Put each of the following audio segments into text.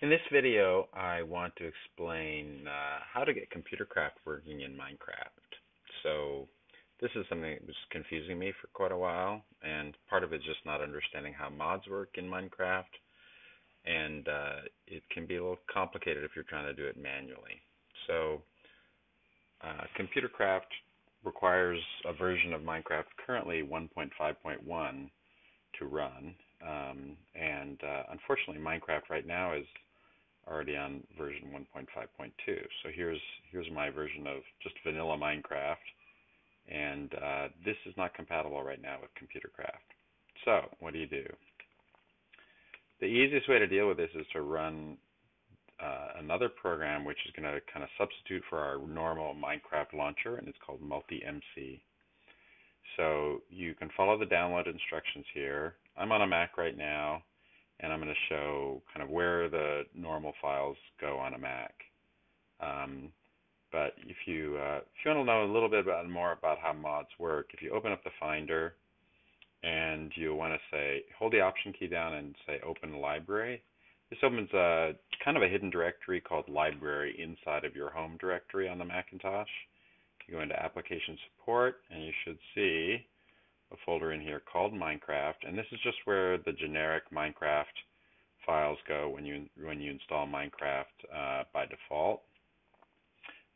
In this video, I want to explain uh, how to get Computercraft working in Minecraft. So this is something that was confusing me for quite a while, and part of it is just not understanding how mods work in Minecraft, and uh, it can be a little complicated if you're trying to do it manually. So uh, Computercraft requires a version of Minecraft currently 1.5.1 to run, um, and uh, unfortunately Minecraft right now is already on version 1.5.2. So here's here's my version of just vanilla Minecraft, and uh, this is not compatible right now with Computercraft. So what do you do? The easiest way to deal with this is to run uh, another program which is going to kind of substitute for our normal Minecraft launcher, and it's called MultiMC. So you can follow the download instructions here. I'm on a Mac right now and I'm going to show kind of where the normal files go on a Mac. Um, but if you uh, if you want to know a little bit about more about how mods work, if you open up the Finder and you want to say hold the Option key down and say Open Library, this opens a kind of a hidden directory called Library inside of your home directory on the Macintosh. You go into Application Support and you should see a folder in here called Minecraft, and this is just where the generic Minecraft files go when you when you install Minecraft uh, by default.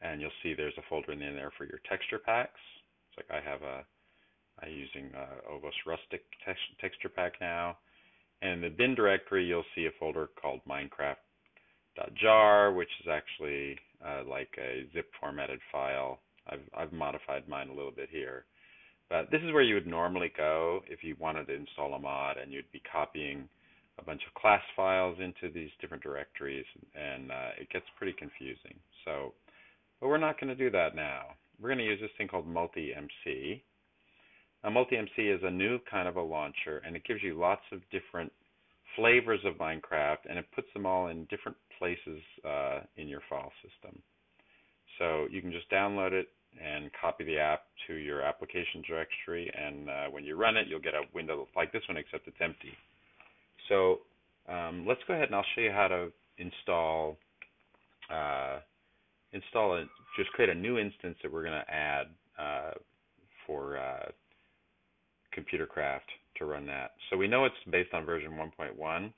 And you'll see there's a folder in there for your texture packs. It's like I have a I'm using uh, Ovos Rustic tex texture pack now. And in the bin directory, you'll see a folder called Minecraft.jar, which is actually uh, like a zip formatted file. I've I've modified mine a little bit here. But this is where you would normally go if you wanted to install a mod and you'd be copying a bunch of class files into these different directories and uh, it gets pretty confusing. So, but we're not going to do that now. We're going to use this thing called MultiMC. Now, MultiMC is a new kind of a launcher and it gives you lots of different flavors of Minecraft and it puts them all in different places uh, in your file system. So you can just download it and copy the app to your application directory. And uh, when you run it, you'll get a window like this one, except it's empty. So um, let's go ahead and I'll show you how to install uh, install it. Just create a new instance that we're going to add uh, for uh, Computercraft to run that. So we know it's based on version 1.1.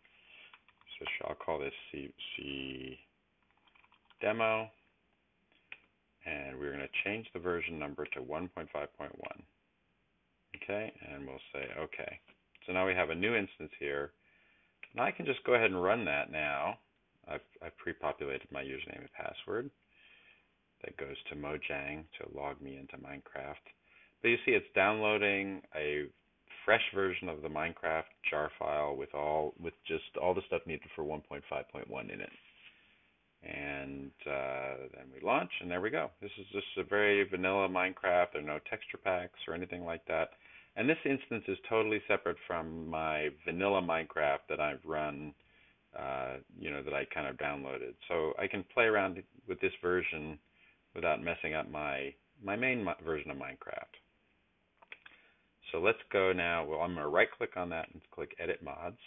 So I'll call this C, C demo and we're going to change the version number to 1.5.1. Okay, and we'll say OK. So now we have a new instance here. And I can just go ahead and run that now. I've, I've pre-populated my username and password. That goes to Mojang to log me into Minecraft. But you see it's downloading a fresh version of the Minecraft jar file with all with just all the stuff needed for 1.5.1 in it and uh, then we launch, and there we go. This is just a very vanilla Minecraft. There are no texture packs or anything like that. And this instance is totally separate from my vanilla Minecraft that I've run, uh, you know, that I kind of downloaded. So I can play around with this version without messing up my my main version of Minecraft. So let's go now. Well, I'm going to right click on that and click Edit Mods.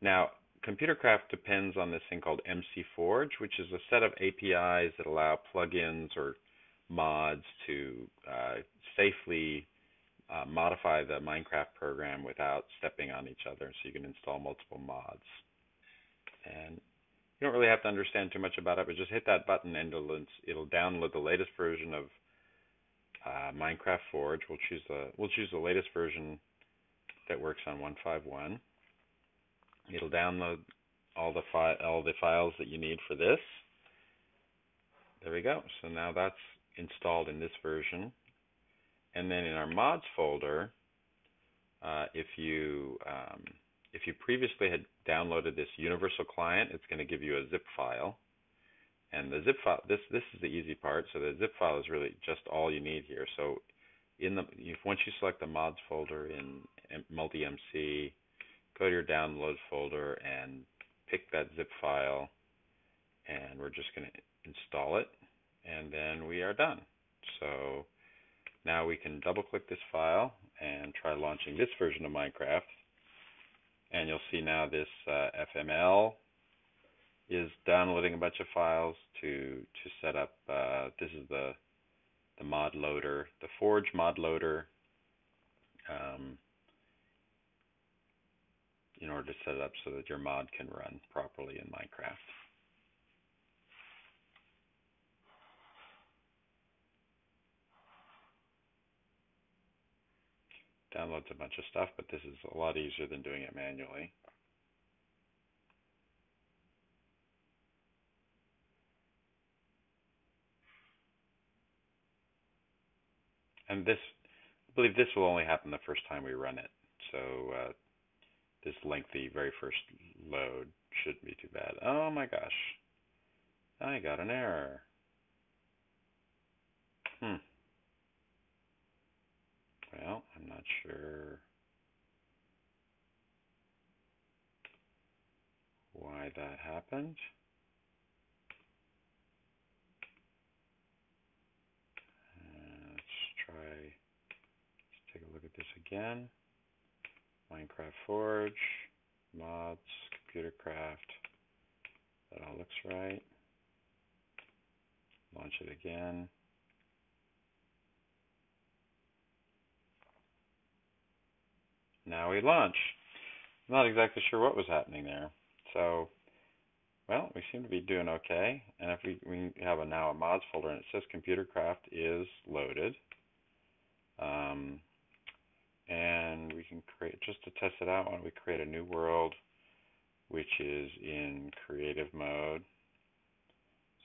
Now, Computercraft depends on this thing called MC Forge, which is a set of APIs that allow plugins or mods to uh, safely uh, modify the Minecraft program without stepping on each other, so you can install multiple mods. And you don't really have to understand too much about it, but just hit that button and it'll, it'll download the latest version of uh, Minecraft Forge. We'll choose the we'll choose the latest version that works on 151. It'll download all the fi- all the files that you need for this. There we go. So now that's installed in this version. And then in our mods folder, uh, if you um, if you previously had downloaded this universal client, it's going to give you a zip file. And the zip file, this this is the easy part. So the zip file is really just all you need here. So in the if, once you select the mods folder in MultiMC, go to your download folder and pick that zip file and we're just going to install it and then we are done. So now we can double click this file and try launching this version of Minecraft and you'll see now this uh, FML is downloading a bunch of files to to set up. Uh, this is the the mod loader, the Forge mod loader. Um, in order to set it up so that your mod can run properly in Minecraft. Downloads a bunch of stuff, but this is a lot easier than doing it manually. And this, I believe this will only happen the first time we run it. So uh, this lengthy very first load shouldn't be too bad. Oh my gosh. I got an error. Hmm. Well, I'm not sure why that happened. Uh, let's try, let's take a look at this again. Minecraft Forge, mods, Computercraft. That all looks right. Launch it again. Now we launch. I'm not exactly sure what was happening there. So, well, we seem to be doing okay. And if we, we have a now a mods folder and it says Computercraft is loaded. Um, create, just to test it out, why don't we create a new world which is in creative mode.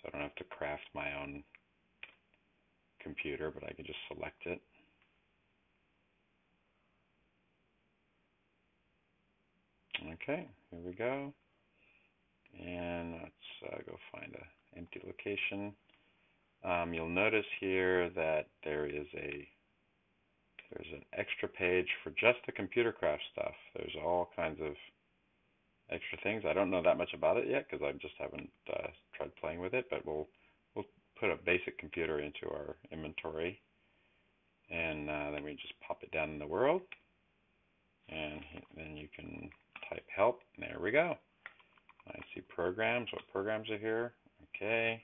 So I don't have to craft my own computer, but I can just select it. Okay, here we go. And let's uh, go find an empty location. Um, you'll notice here that there is a there's an extra page for just the Computercraft stuff. There's all kinds of extra things. I don't know that much about it yet because I just haven't uh, tried playing with it, but we'll we'll put a basic computer into our inventory, and uh, then we just pop it down in the world, and then you can type help. And There we go. I see programs. What programs are here? Okay.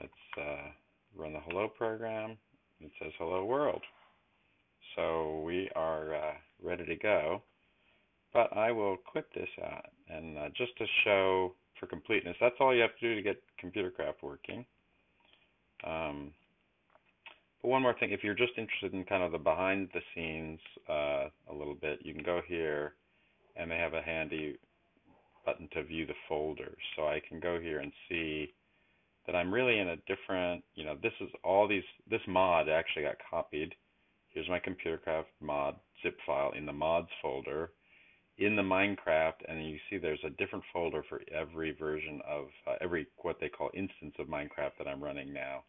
Let's uh, run the hello program. It says hello world. So we are uh, ready to go. But I will quit this out. And uh, just to show for completeness, that's all you have to do to get Computercraft working. Um, but one more thing, if you're just interested in kind of the behind the scenes uh, a little bit, you can go here and they have a handy button to view the folders. So I can go here and see that I'm really in a different, you know, this is all these, this mod actually got copied Here's my Computercraft mod zip file in the mods folder in the Minecraft, and you see there's a different folder for every version of uh, every what they call instance of Minecraft that I'm running now.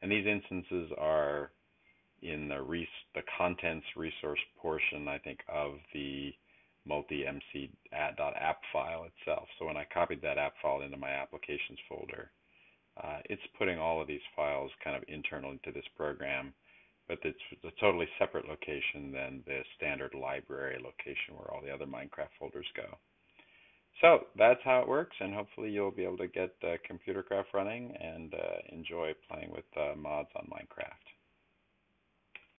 And these instances are in the res- the contents resource portion, I think, of the multi-mc app file itself. So when I copied that app file into my applications folder, uh, it's putting all of these files kind of internal into this program but it's a totally separate location than the standard library location where all the other Minecraft folders go. So that's how it works, and hopefully you'll be able to get uh, Computercraft running and uh, enjoy playing with uh, mods on Minecraft.